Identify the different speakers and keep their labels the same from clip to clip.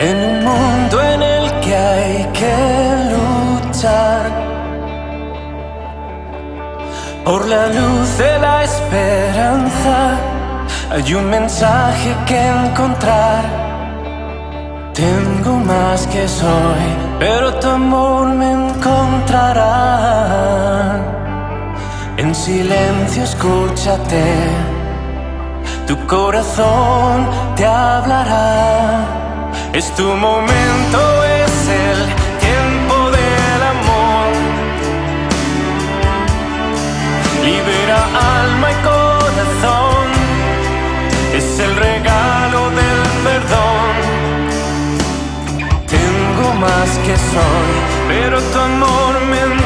Speaker 1: En un mundo en el que hay que luchar por la luz de la esperanza, hay un mensaje que encontrar. Tengo más que soy, pero tu amor me encontrará. En silencio escúchate, tu corazón te hablará. Es tu momento, es el tiempo del amor. Libera alma y corazón, es el regalo del perdón. Tengo más que soy, pero tu amor me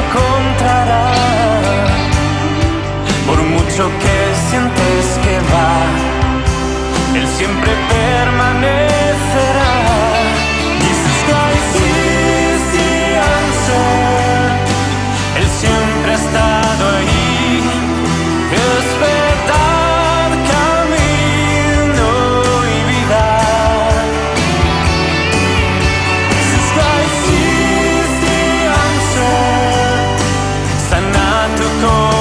Speaker 1: Sana